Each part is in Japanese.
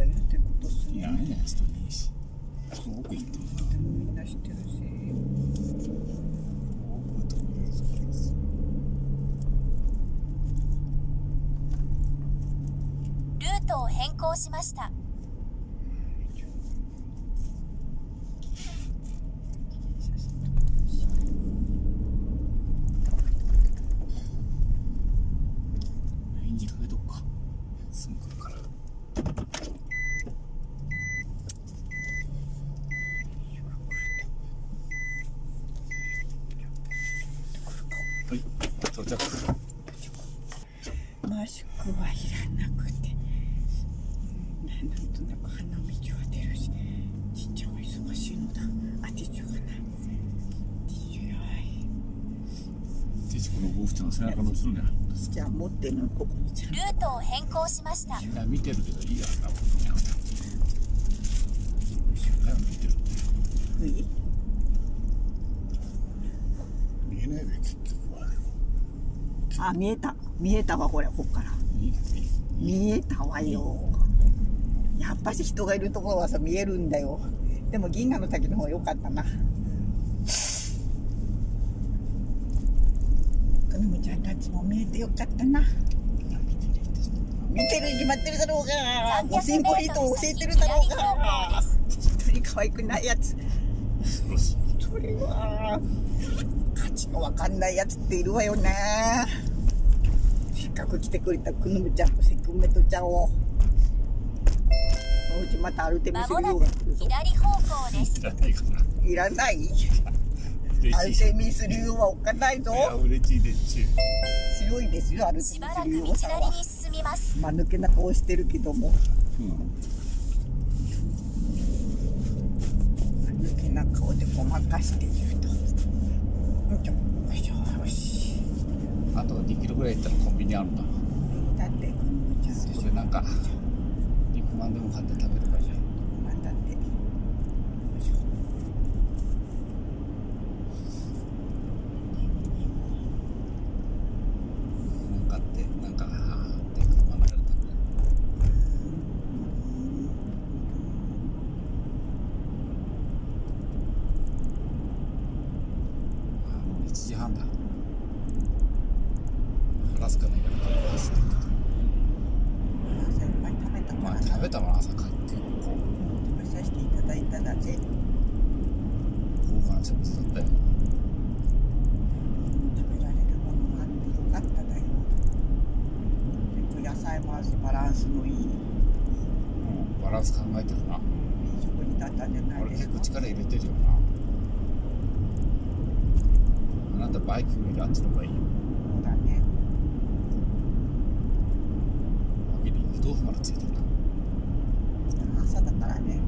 がいるということですいねいじゃない人にいいし奥行ってるな。でもみんな知ってるしルートを変更しました写真撮ってるしエンジンかけとくかすぐ来るからはい到着マスクはいらなくてうんなんとなく鼻道は出るしちっちゃんは忙しいのだあティッシュがないティッシュやいティチこのゴーフちゃんの背中の後ろにあるんですじゃあ持ってるのここにちゃんルートを変更しました。いや見てるけどいいやな僕見なくて後ろだよ見てるってといい見えないべ結局は。あ見えた。見えたわこれこっから。見えたわよ。やっぱし人がいるところはさ見えるんだよ。でも銀河の滝の方が良かったなくぬむちゃんたちも見えてよかったな。見てるに決まってるだろうが。ご進行ヒートを教えてるだろうが。一人可愛くないやつ。一人は。価値のわかんないやつっているわよねせっかく来てくれたくぬむちゃんとセクメトちゃんを。そのうちまたアルテミスリオまもな。くが来るぞ左方向ですいらない。かない。らないアルテミス置かないぞ。いや嬉しいです。し強いですよアルテミスしばらくリ道なりに進みます。間抜けな顔してるけども。うん間抜けな顔でごまかしているとうんちょよいしょよし。あと2キロぐらい行ったらコンビニあるんだだってくぬむちゃんと。それなんか肉まんでも買って食べるからじゃなんだってよいしょなんかってなんかあーって車の中で食べるあーもう1時半だ腹すかないから走ってる朝いっぱい食べたからまあ食べたもん朝帰ってこう食べさせていただいただぜ豪華な食事だったよ食べられるものがあってよかっただよ結構野菜もあるしバランスのいいうんバランス考えてるないい食事だったんじゃない俺ですか結構力入れてるよなあなたバイクよりあっちの方がいいよそうだねわけに湯豆腐までついてるな朝だからね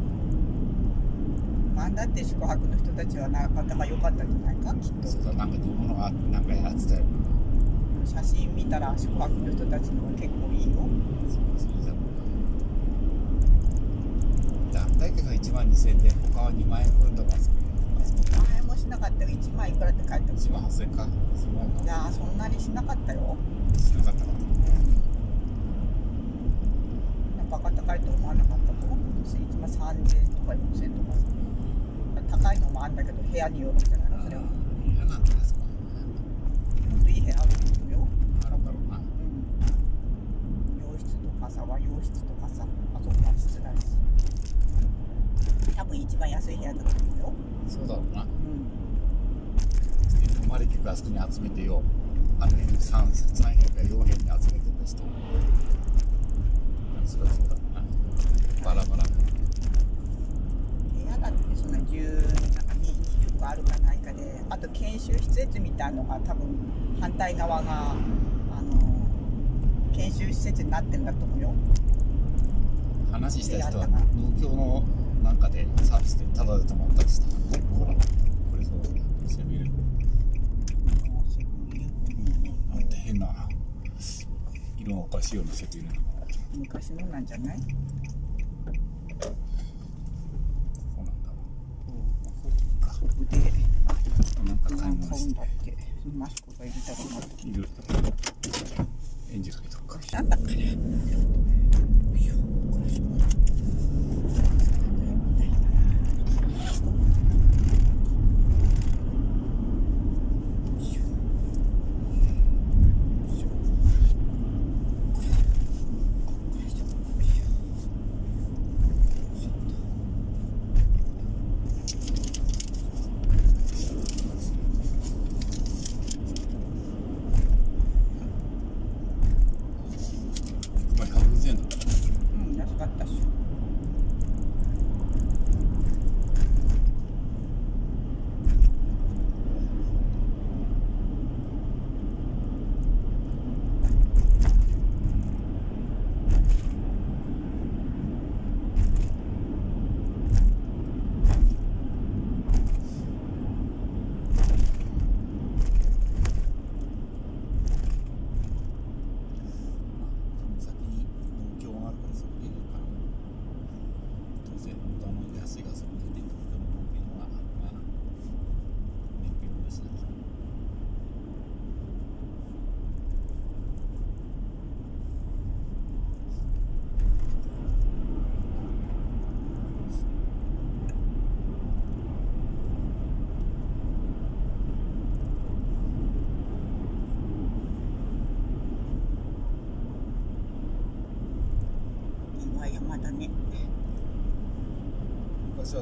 晩だって宿泊の人たちはなかなか良かったんじゃないかきっとそうだなんか煮物がなんかやってたよ写真見たら宿泊の人たちの結構いいよそうそうじゃ団体客が1万2000円で他は2万円くるんだから前もしなかったよ1万いくらって書いてある。1万8000円かいやーそんなにしなかったよ。しなかった。からバカ高いと思わなかったと私1万3000円とか4000円とかさ。高いのもあんだけど部屋によるんじゃないのそれは。嫌なんだですか。ほんといい部屋あると思うよあるんだろうなうん洋室とかさ和洋室とかさあそこは室だし多分一番安い部屋だと思うよ。そうだろうな。うん。泊まり客あそこに集めてよ。あの辺に 3, 3辺か4辺に集めてた人。そりゃそうだな。バラバラ。部屋だってそんな10なんか20個あるかないかであとたいのが多分反対側があの研修施設になってるんだと思うよ。話した人はやったか農協のなんかでサービスでタダで泊まったりしたほらこれそう。セブンイレブンうんなんて変な色がおかしいようなセブンイレブン昔のなんじゃないそうなんだわそこでなんか買い買物して。うんだってマスクがいるだろうなっているエンジンかけとくか。なんだっけね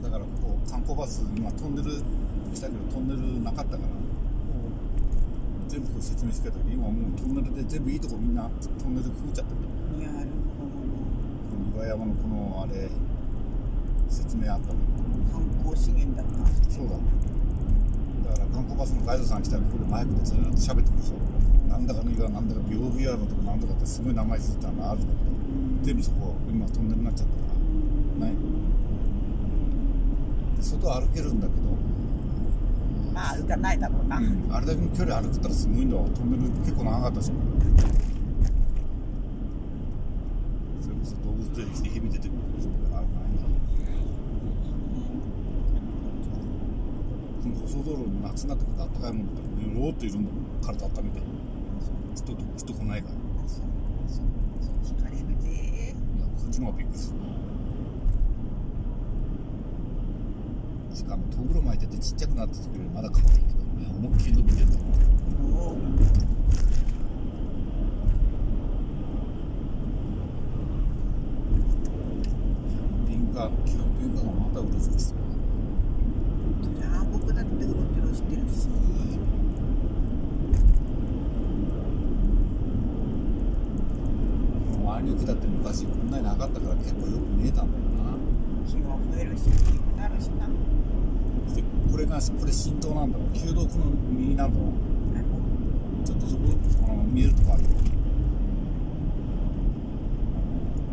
はだからこう観光バス今トンネル来たけどトンネルなかったから全部こう説明してたけど今もうトンネルで全部いいとこみんなトンネルくぐっちゃってるいやなるほこの岩山のこのあれ説明あったの。ど観光資源だったそうだだから観光バスのガイドさん来たらここでマイクでずーっと喋ってくるでしょなんだかの岩なんだかビオビアのとかなんとかってすごい名前ついたのあるんだけど全部そこ今トンネルになっちゃったからないで外歩けるんだけど。まあ歩かないだろうな、あれだけの距離歩くったらすごいんだわ。トンネル結構長かったでしょそれこそ動物出てきて蛇出てくるから危ないなこの細道路に夏になってくるとあったかいものだからうろーっといるんだもん。体温めて。人と人来ないから。そうそうそう。惹かれるぜやこっちの方がびっくりするしかもトグロ巻いててちっちゃくなっててくれるまだ可愛いけどね思いっきり伸びてんだおお敏感基本敏感がまたうろつくしさじゃあ僕だってうろちょろしてるし。周りの木だって昔こんなになかったから結構よく見えたんだよな。木が増えるし大きくなるしな。でこれがこれ浸透なんだろう旧道区の右なんだろうちょっとそこあの見えるとこあるよ。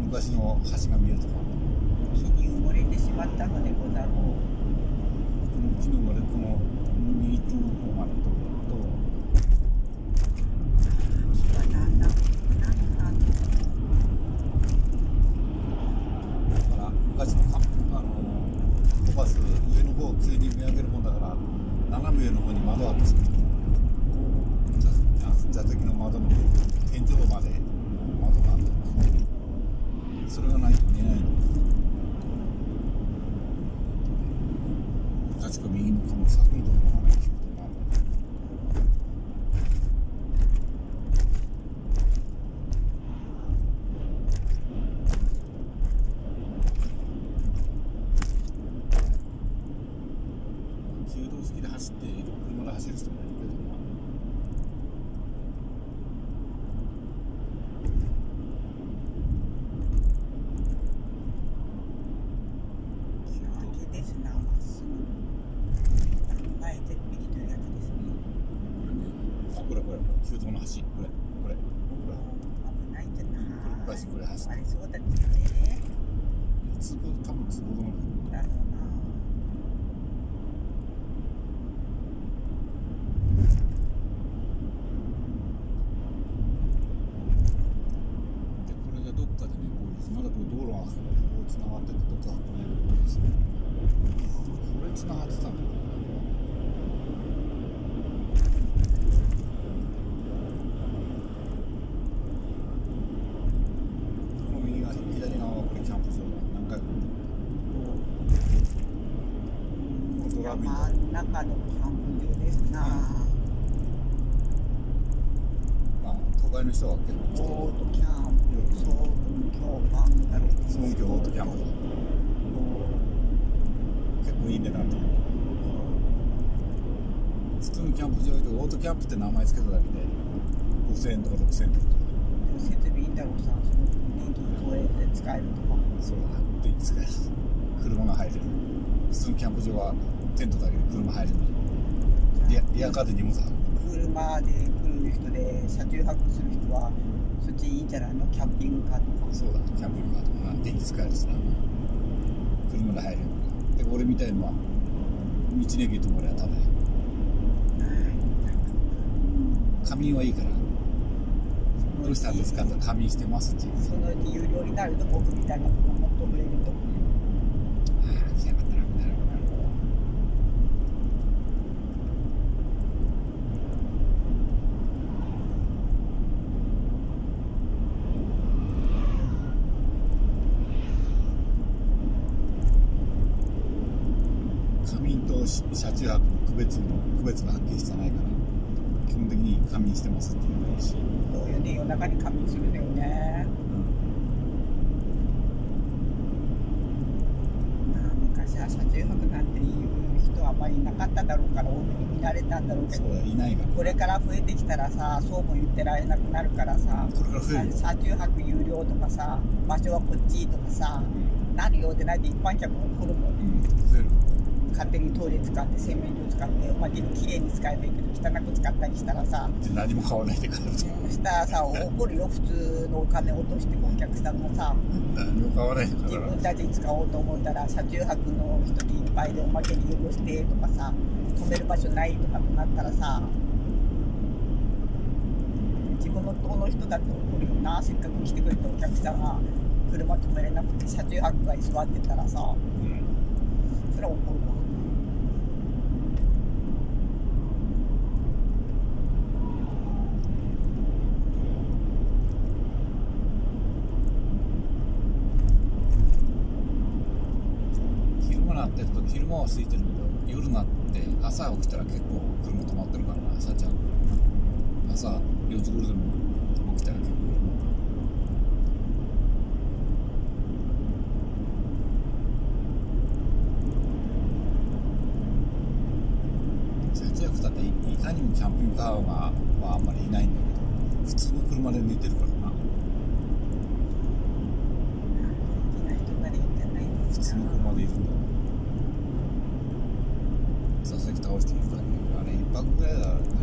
昔の橋が見えるとこ木に埋もれてしまったのでござろう。この木のまでこの右手の方までと木がだんだんなんなんだから昔のかあのコバス上の方を急に見上げるもんだから斜め上の方に窓あってさ座座席の窓の天井まで窓があってそれがないと見えないの確か右のこの柵のところがね急道なんだ旧道好きで走っている車で走る人もいるけどな木ですなまっすぐ前絶壁というやつですねこれ橋ぐらい走ってあれそうだったよね通行多分通行止めだろうなでこれがどっかでねこうまだこう道路がこう繋がっててどっかここにこうですね。これ繋がってたんだよこの右側左側はこれキャンプ場だ何回か見てるこのドラビー山ん中のキャンプ場ですなまあ都会の人は結構来てるオートキャンプ総文教版だろうその今日オートキャンプだ結構いい値段だ普通のキャンプ場でオートキャンプって名前つけただけで5000円とか6000円とか。設備いいんだろうさその年金これで使えるとか。そうだ電気使える。車が入れる。普通のキャンプ場はテントだけで車入れるリアリアカーで荷物運ぶ。車で来る人で車中泊する人はそっちいいんじゃないの？キャンピングカーとか。そうだキャンピングカーとかな電気使えるしな。車で入れる。で俺みたいのは道の駅とも俺はただよ仮眠はいいから。どうしたんですか？と仮眠してますっていう。そのうち有料になると僕みたいなことも求めるとああ来やがったなみたいな仮眠と車中泊の区別の区別がはっきりしてないから基本的に仮眠してますって言えばいいし、そうよね夜中に仮眠するんだよね。まあ昔は車中泊なんていう人はあまりいなかっただろうから多めに見られたんだろうけどそうだいないから。これから増えてきたらさそうも言ってられなくなるからさこれから増えるよ車中泊有料とかさ場所はこっちとかさなるようでないで一般客も来るもんうん。増える勝手にトイレ使って洗面所使っておまけに綺麗に使えばいいけど汚く使ったりしたらさ。で何も買わないで帰るとそしたらさ怒るよ普通のお金落としてお客さんがさ。何も買わないで帰自る分たちに使おうと思ったら車中泊の人にいっぱいでおまけに汚してとかさ止める場所ないとかとなったらさ。自分の党の人だって怒るよな。せっかく来てくれたお客さんが車止めれなくて車中泊が居座ってたらさ。うん。それは怒るわ昼間なってると昼間は空いてるけど夜なって朝起きたら結構車止まってるからなさっちゃん。朝4時頃でも起きたら結構節約だっていいかにもキャンピングカーは、まあ、あんまりいないんだけど普通の車で寝てるからな。普通の車でいるんだ。よ倒しているだけあれ1泊ぐらいだあれで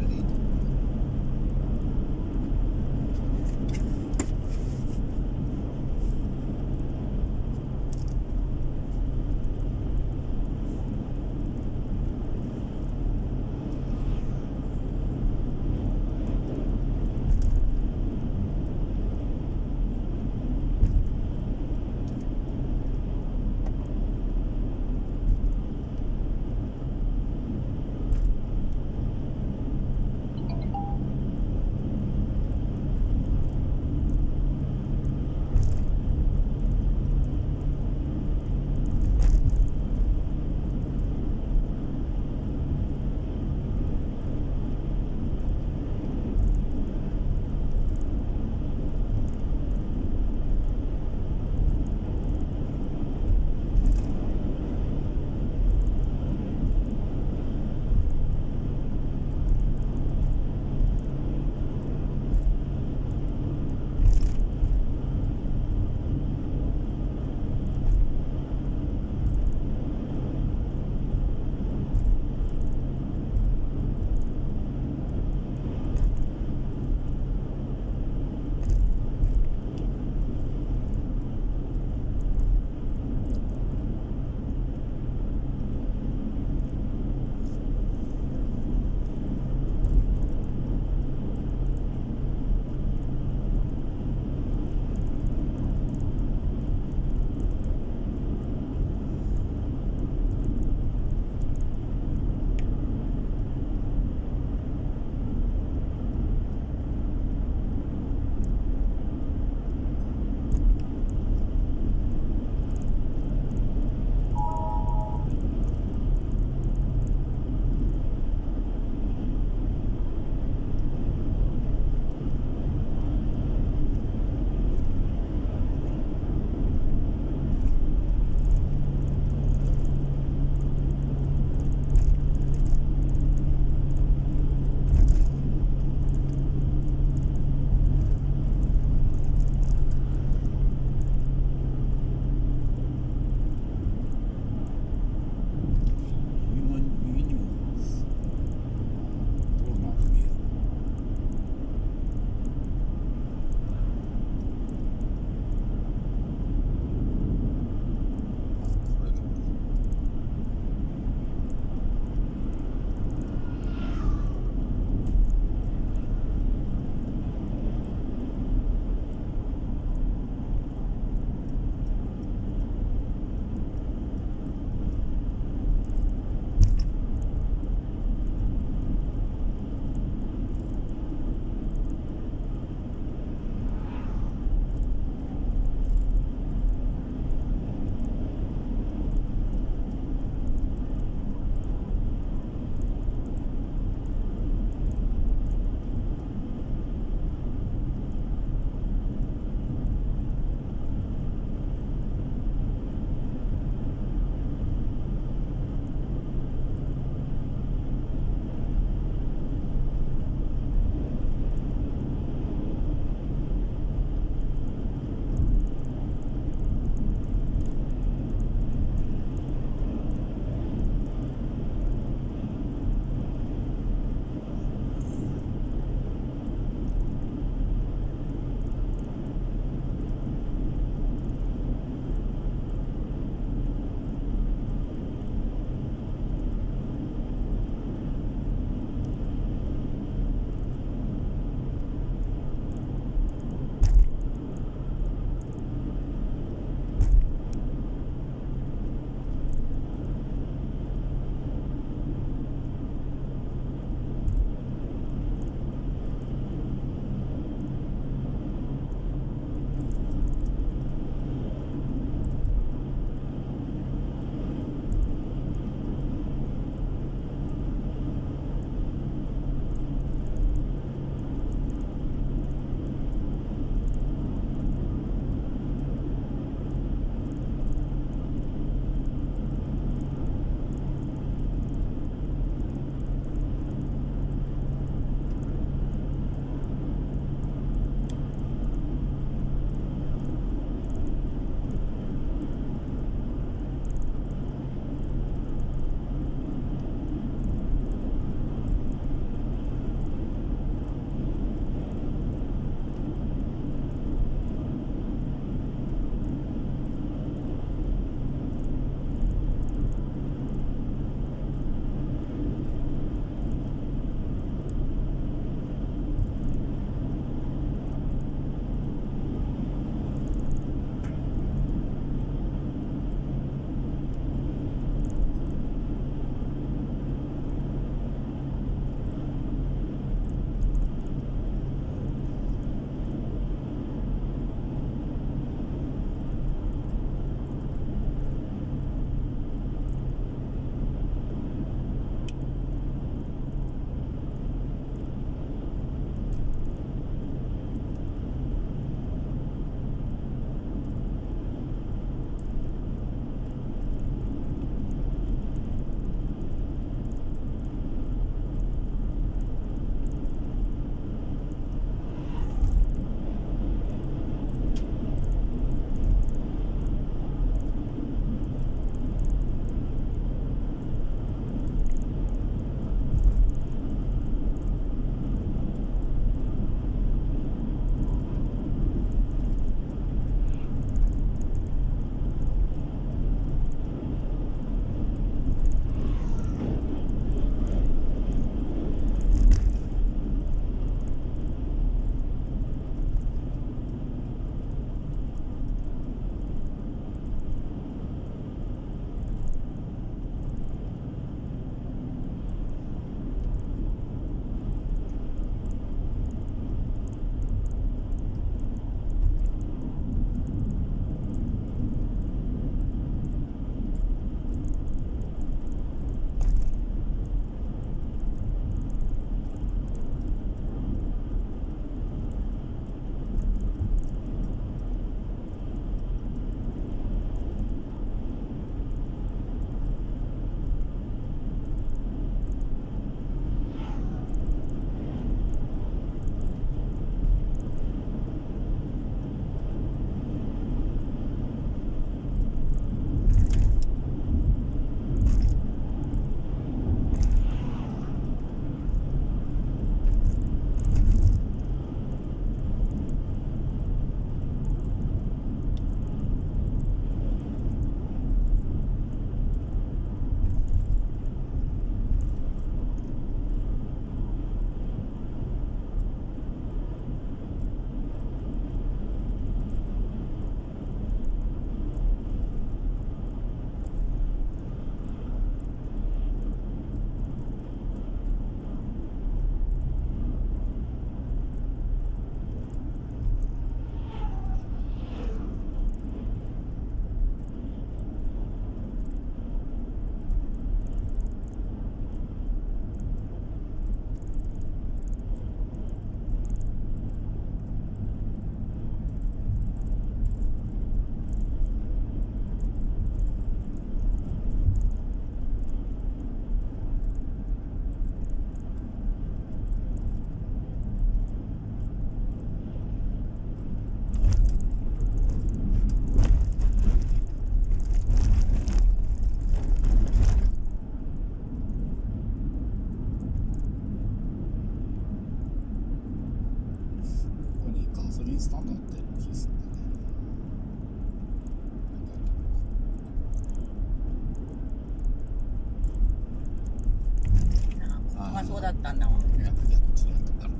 いいんだったんだわいやいやこっちにあったある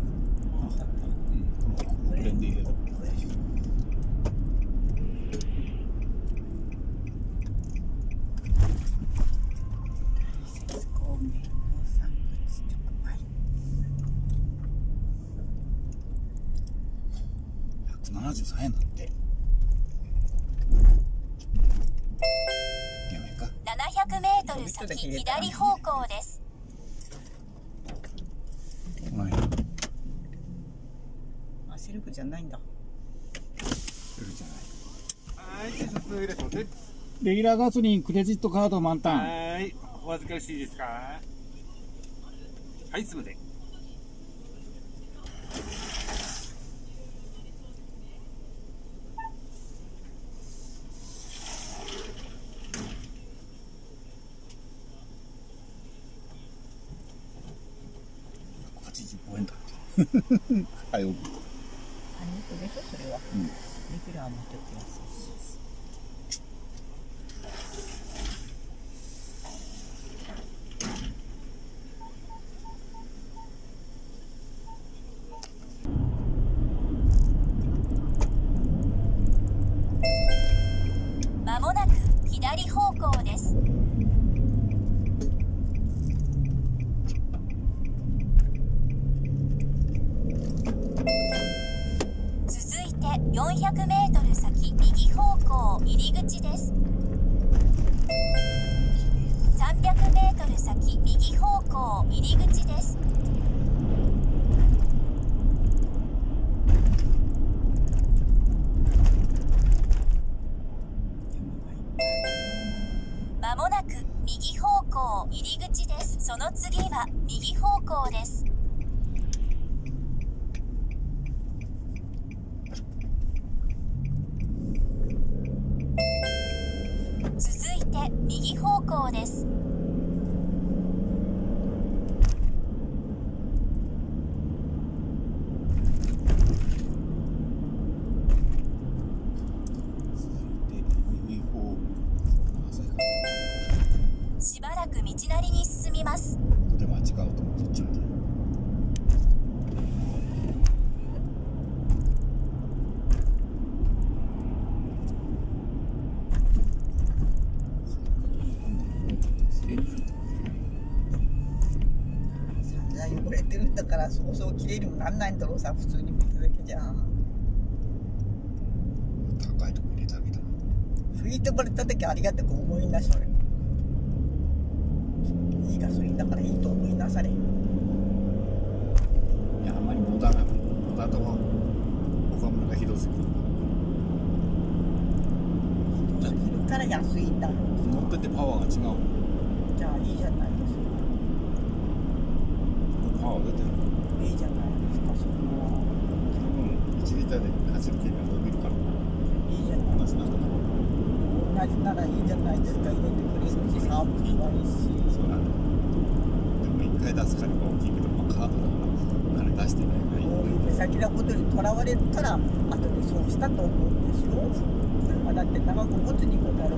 あったうん。ブレンで入れる節公明農産物直売173円だってやめか700メートル先左方向ですこの辺あセルフじゃないんだいるじゃないはい、じゃあ早速入れとって。レギュラーガソリンクレジットカード満タン。はい、お預かりしていいですか？はい、すぐで？85円だ。ってはい奥あ肉でしょ？それは。うん。レギュラーもちょっ400メートル先右方向入り口です。300メートル先右方向入り口ですまもなく右方向入り口ですその次は右方向です続いて右方向ですで右方朝日かしばらく道なりに進みますここで間違うと思っちゃうんだよ散々汚れてるんだからそうそう綺麗にもなんないんだろうさ普通に見るだけじゃん高いとこ入れてあげた拭いてもらった時ありがたく思いなされいいガソリンだからいいと思いなされいやあんまりモダなモダとどすぎるすぎるから安いんだ乗っててパワーが違う。じゃあいいじゃないですか。パワー出てるいいじゃないですかそんなうん1リッターで走る筋が伸びるから。いいじゃない。同じなんだ同じならいいじゃないですか入れてくれるしサービスはいいしそうなんだでも一回出す金が大きいけど、まあ、カードだから金出してない。からい。いこう目先のことにとらわれたら後で損したと思うんですよ。車だって長く持つにこだ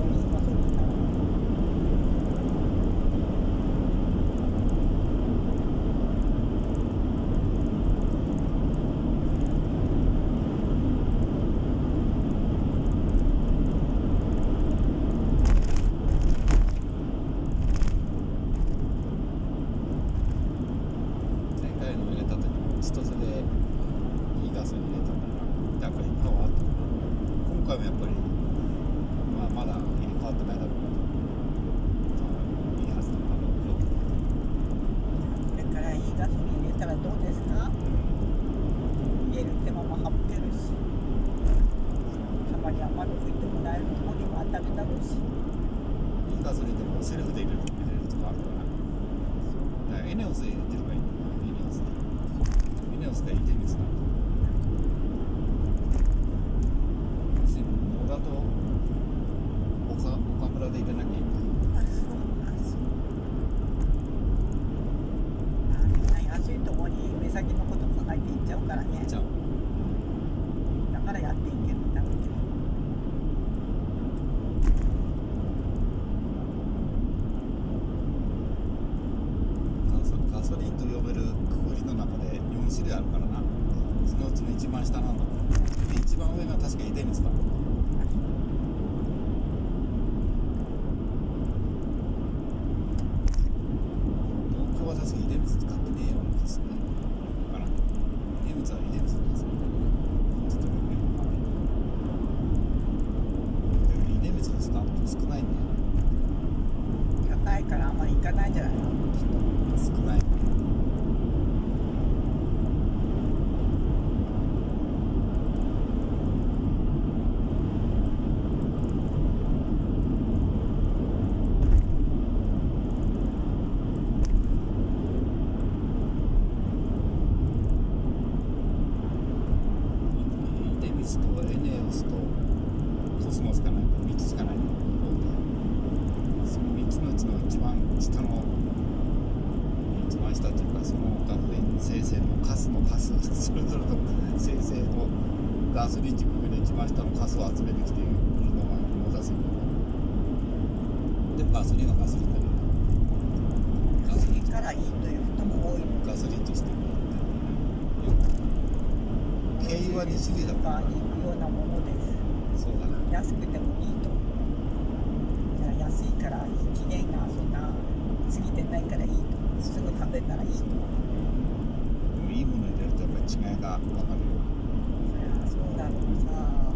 一番下のカスを集めてきてのが野田水でもガソリンはガソリンだけど。ガソリンからいいという人も多い。のガソリンとしても軽油は2種類だからに行くようなものですそうだな安くてもいいと。じゃあ安いから期限がそんな。過ぎてないからいいと。すぐ食べたらいいと。いいもの入れるとやっぱり違いが分かるよそりゃそうだろうさ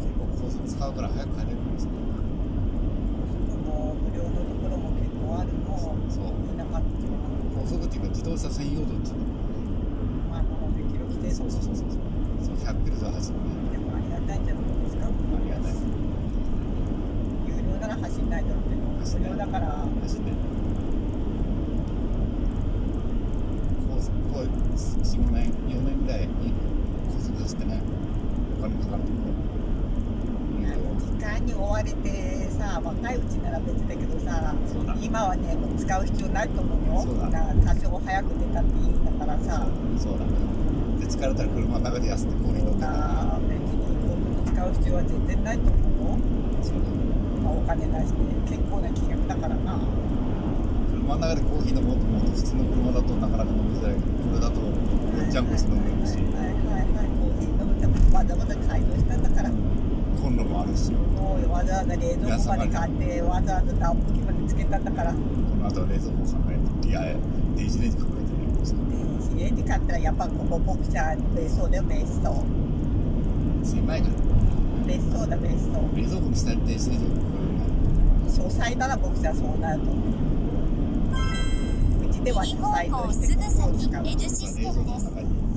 結構高速使うから早く帰れるかもしれない高速も無料のところも結構あるのそう田舎っていうのは高速っていうか自動車専用道っていうのまあ70キロ規制そうそうそうそうそう100キロで走るねでもありがたいんじゃないですかありがたい有料なら走んないだろうけど無料だから走って高速こう45年4年ぐらいに高速走ってねお金もかかるけど時間に追われてさ若いうちなら別だけどさそうだ今はねもう使う必要ないと思うよそうだだから多少早く出たっていいんだからさそうだねで疲れたら車の中で休んでコーヒー飲んでたら別に使う必要は全然ないと思う。まあ、お金出して結構な金額だからな。車の中でコーヒー飲もうと思うと普通の車だとなかなか飲みづらいけどこれだとジャンプして飲めるし。はいはいはいコーヒー飲むためにわざわざ改造したんだから。コンロもあるしもうわざわざ冷蔵庫まで買ってわざわざ暖房機までつけたんだから。この後は冷蔵庫考えていや電子レンジ考えてね電子レンジ買ったらやっぱここボクちゃん別荘だよ別荘。狭いから別荘だ別荘冷蔵庫の下に電子レンジをこういう書斎ならボクちゃそうなると思ううちでは書斎としてここを使うエシステムで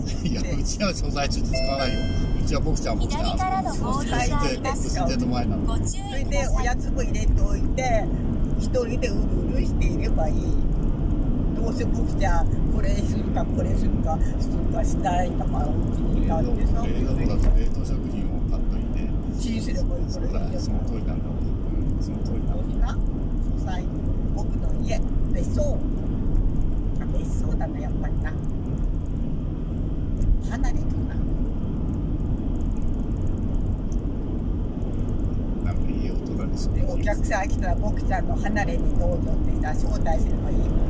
すいやうちは素材中で使わないようちはボクちゃんボクちゃん左からの合流があります無線の前なのご注それでおやつも入れておいて一人でうるうるしていればいいどうせボクちゃんこれするかこれするかするかしないんだからうちにいたってさ冷蔵庫だと冷凍食品チンすればいいこそうだ。れいいじゃんその通りなんだ。うんその通りなんだ。そうしな書斎僕の家別荘別荘だ。なやっぱりな離れるななんか家を隣に住んででお客さん来たら僕ちゃんの離れにどうぞってさ招待すればいいの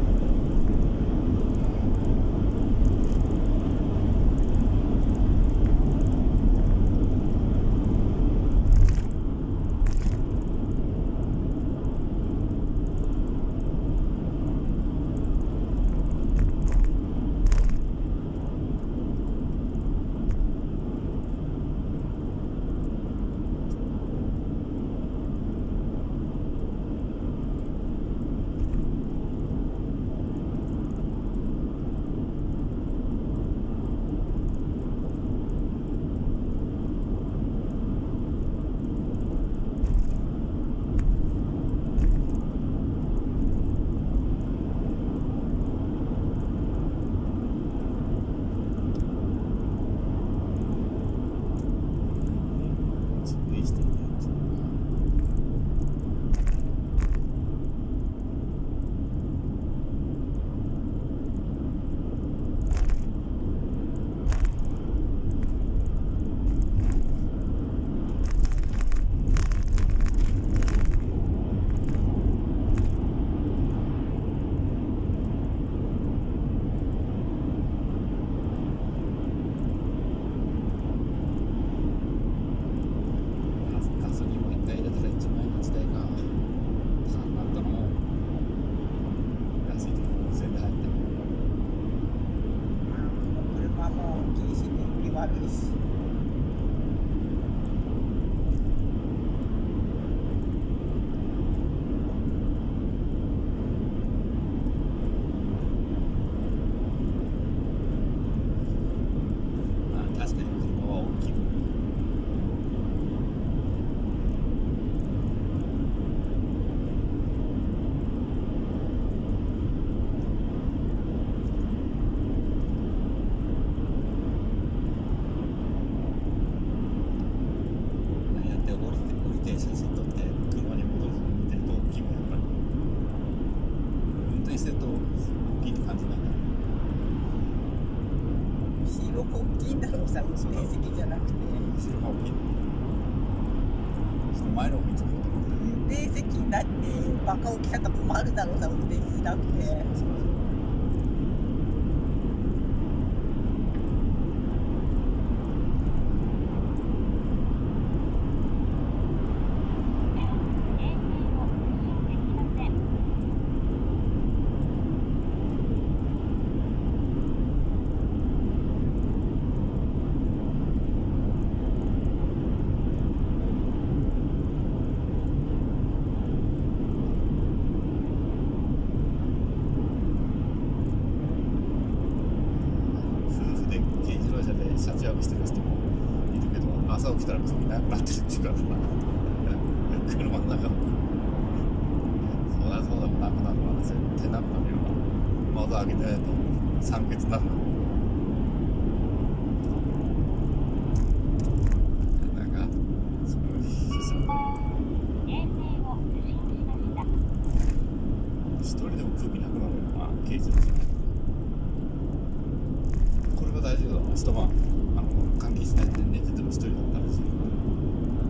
れが大事だ。な一晩あの換気しないで寝てても一人だったらし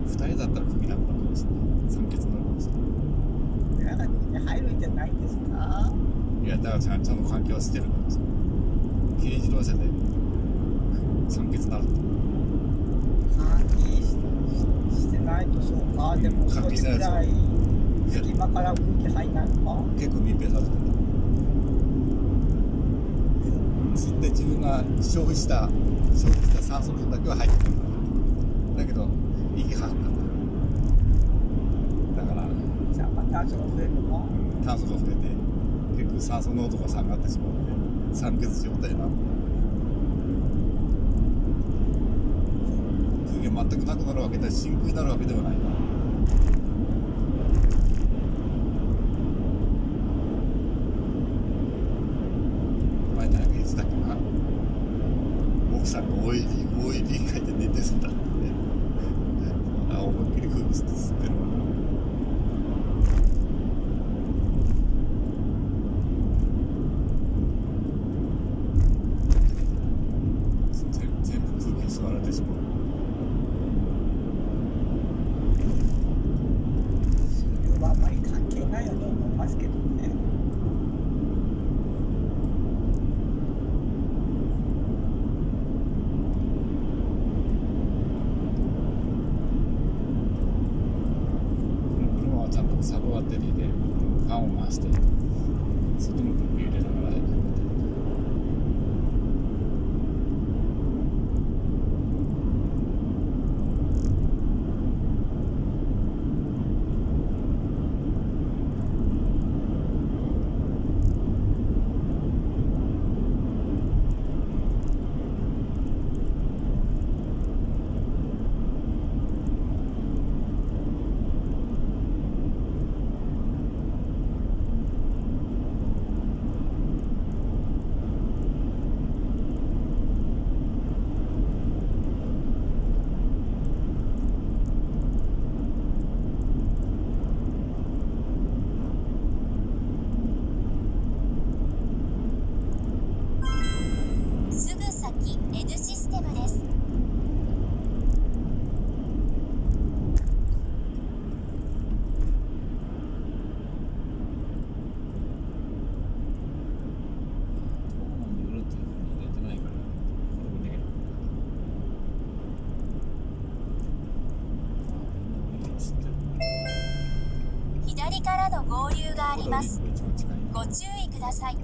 二人だったら首なくなるかもし酸欠になるかもしれな中に入るんじゃないいやだからちゃんと換気はしてるからさ軽自動車で酸欠になると。換気ししてないとそうか。でもそれぐらい隙間から空気入んないのか？結構密閉されてる吸って自分が消費した消費した酸素分だけは入ってくる。からだけど息吐くからだからじゃあ炭素が増えるのか。炭素が増えて結局酸素濃度が下がってしまって酸欠状態になる空気が全くなくなるわけで真空になるわけではない。な前何か言ってたっけな？奥さんが OED OED 書いて寝てるんだって。あ思いっきり空気吸って吸ってるわ。な全全部空気に吸われてしまうそれはあんまり関係ないように思いますけどねこの車はちゃんとサブバッテリーでファンを回して外の空気入れながらやってるすぐ先 N システムです遠野に寄るっていうふうに出てないからこれもできるあみんな俺が知ってる左からの合流があります。ご注意ください。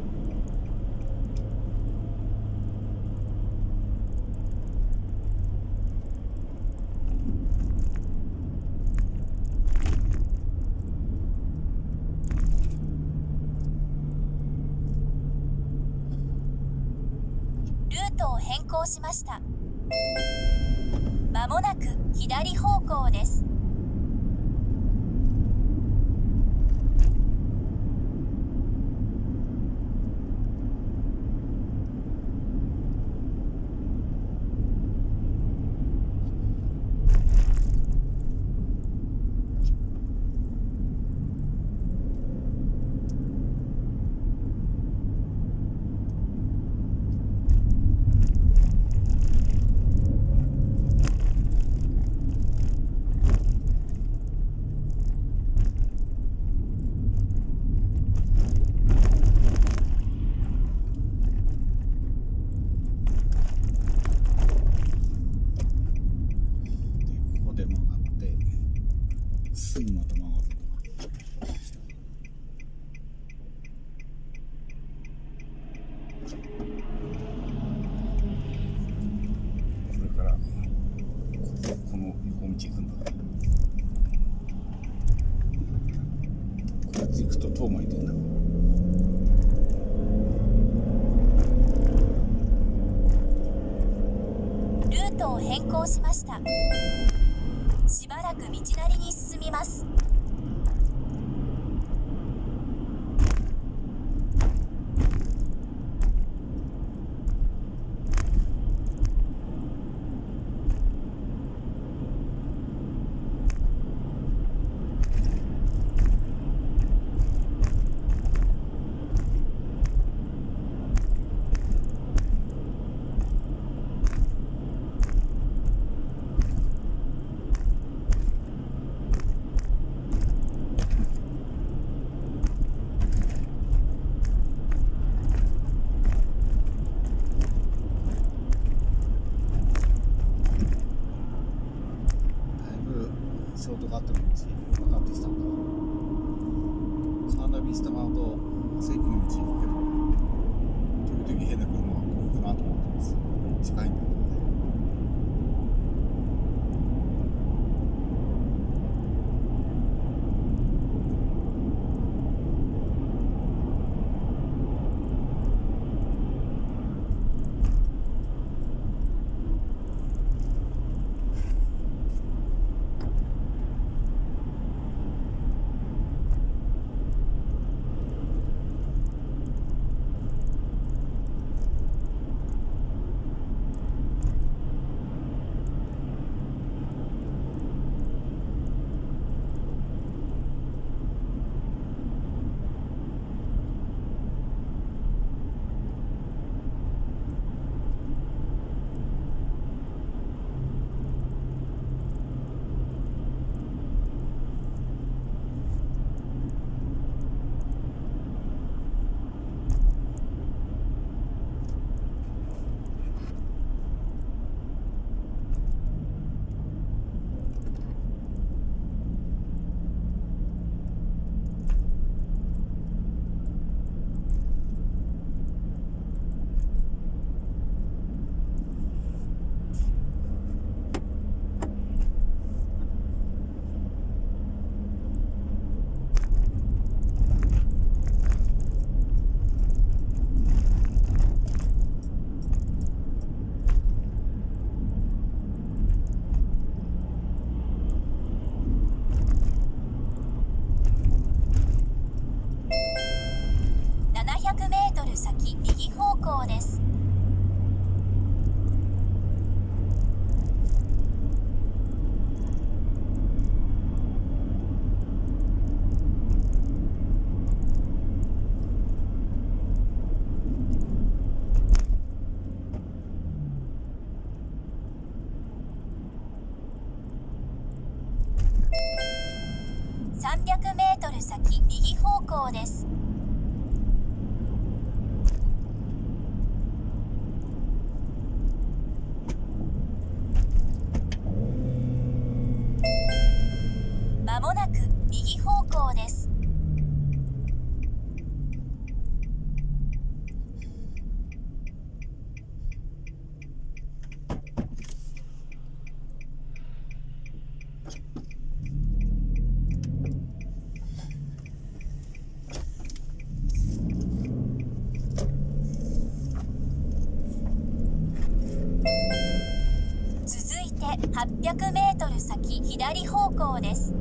行くと遠巻いてんだルートを変更しました。しばらく道なりに進みます。です。です。